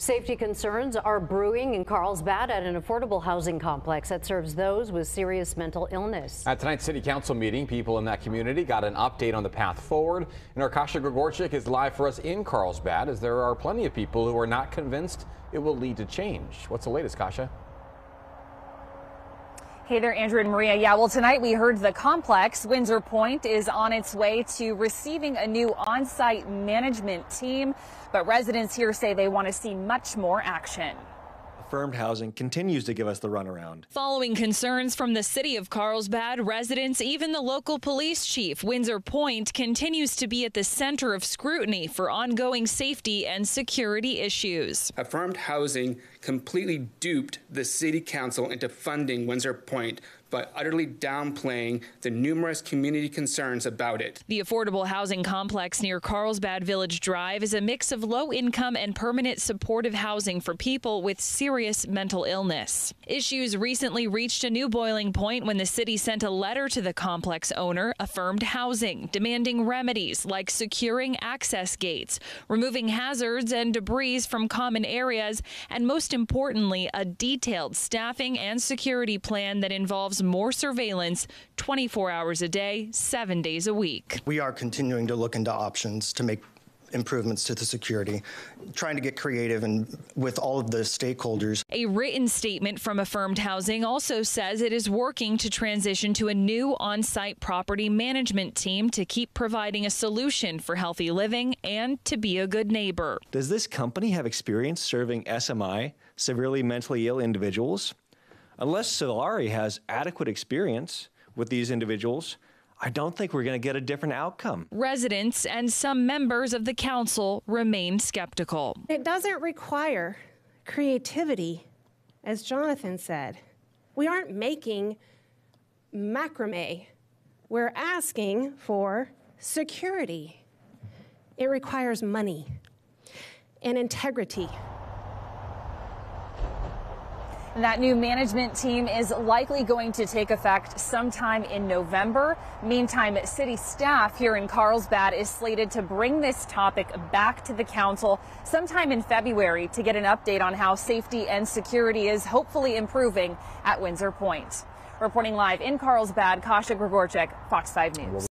Safety concerns are brewing in Carlsbad at an affordable housing complex that serves those with serious mental illness. At tonight's city council meeting, people in that community got an update on the path forward. And our Kasia Gregorczyk is live for us in Carlsbad as there are plenty of people who are not convinced it will lead to change. What's the latest, Kasia? Hey there, Andrew and Maria. Yeah, well, tonight we heard the complex, Windsor Pointe, is on its way to receiving a new on-site management team. But residents here say they want to see much more action affirmed housing continues to give us the runaround. Following concerns from the city of Carlsbad, residents, even the local police chief, Windsor Pointe, continues to be at the center of scrutiny for ongoing safety and security issues. Affirmed housing completely duped the city council into funding Windsor Pointe but utterly downplaying the numerous community concerns about it. The affordable housing complex near Carlsbad Village Drive is a mix of low income and permanent supportive housing for people with serious mental illness. Issues recently reached a new boiling point when the city sent a letter to the complex owner, Affirmed Housing, demanding remedies like securing access gates, removing hazards and debris from common areas, and most importantly, a detailed staffing and security plan that involves more surveillance 24 hours a day, seven days a week. We are continuing to look into options to make improvements to the security, trying to get creative and with all of the stakeholders. A written statement from Affirmed Housing also says it is working to transition to a new on-site property management team to keep providing a solution for healthy living and to be a good neighbor. Does this company have experience serving SMI, severely mentally ill individuals? Unless Solari has adequate experience with these individuals, I don't think we're going to get a different outcome. Residents and some members of the council remain skeptical. It doesn't require creativity, as Jonathan said. We aren't making macrame, we're asking for security. It requires money and integrity. That new management team is likely going to take effect sometime in November. Meantime, city staff here in Carlsbad is slated to bring this topic back to the council sometime in February to get an update on how safety and security is hopefully improving at Windsor Pointe. Reporting live in Carlsbad, Kasia Gregorczyk, Fox 5 News.